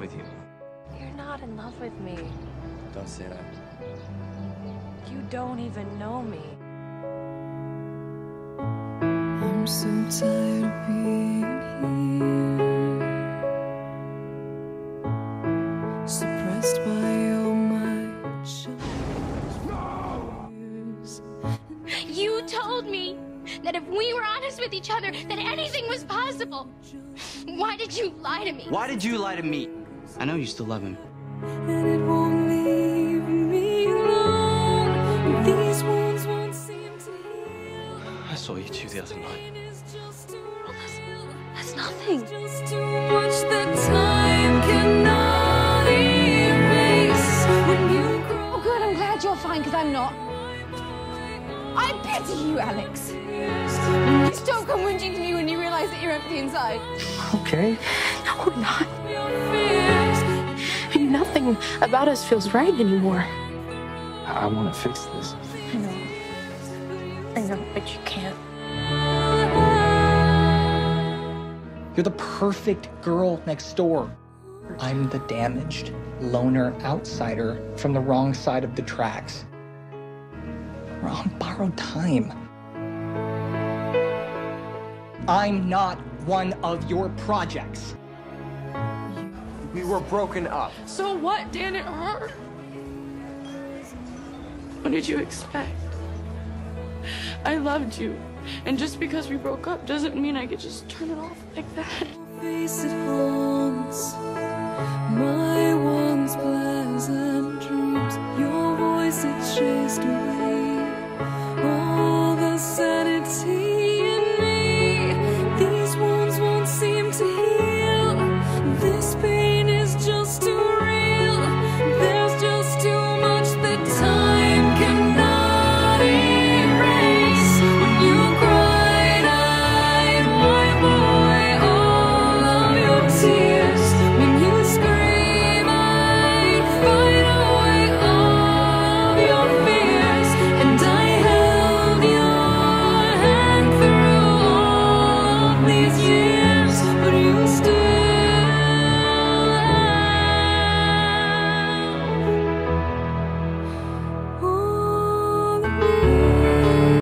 with you. You're not in love with me. Don't say that. You don't even know me. I'm so tired of being here, suppressed by all my choices. You told me that if we were honest with each other, that anything was possible. Why did you lie to me? Why did you lie to me? I know you still love him. and it won't leave me alone. These wounds won't seem to heal. I saw you two the other night. It is just too That's nothing. Just too much that time cannot erase. When you grow Oh, good. I'm glad you're fine, because I'm not. I pity you, Alex. Just don't come whinging to me when you realize that you're empty inside. Okay. No, we're not. Nothing about us feels right anymore. I, I want to fix this. I know. I know, but you can't. You're the perfect girl next door. I'm the damaged, loner outsider from the wrong side of the tracks. We're on borrowed time. I'm not one of your projects. We were broken up. So what? Dan, it hurt. What did you expect? I loved you. And just because we broke up doesn't mean I could just turn it off like that. Face it haunts my once pleasant dreams. Your voice it chased away.